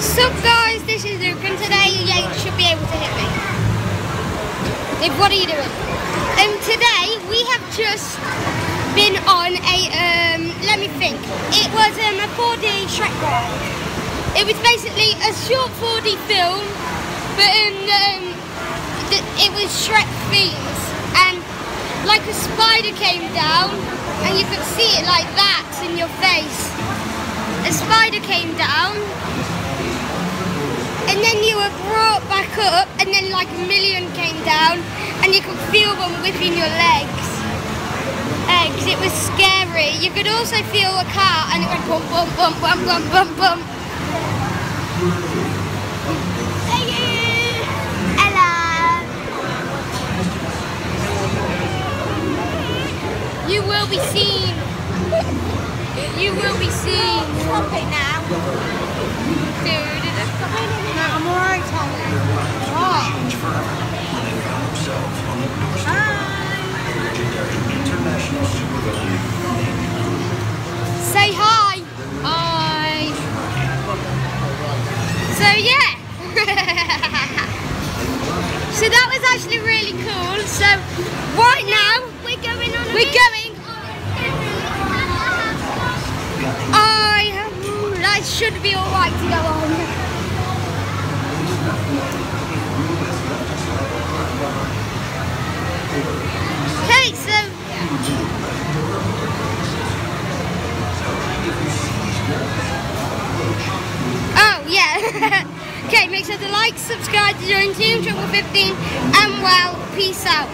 Sup guys, this is Luke and today you should be able to hit me. Dave, what are you doing? Um, today we have just been on a, um, let me think, it was um, a 4D Shrek ride. It was basically a short 4D film, but um, um, it was Shrek themes. And like a spider came down and you could see it like that in your face. A spider came down brought back up and then like a million came down and you could feel them whipping your legs. Because it was scary. You could also feel a car and it went bump, bump, bump, bump, bump, bump, bump. You will be seen. You will be seen. Stop it now. Say hi. Hi. So yeah. so that was actually really cool. So right now we're going on. We're going. I that should be all right to go on. okay, make sure to like, subscribe to join Team Triple 15, and well, peace out.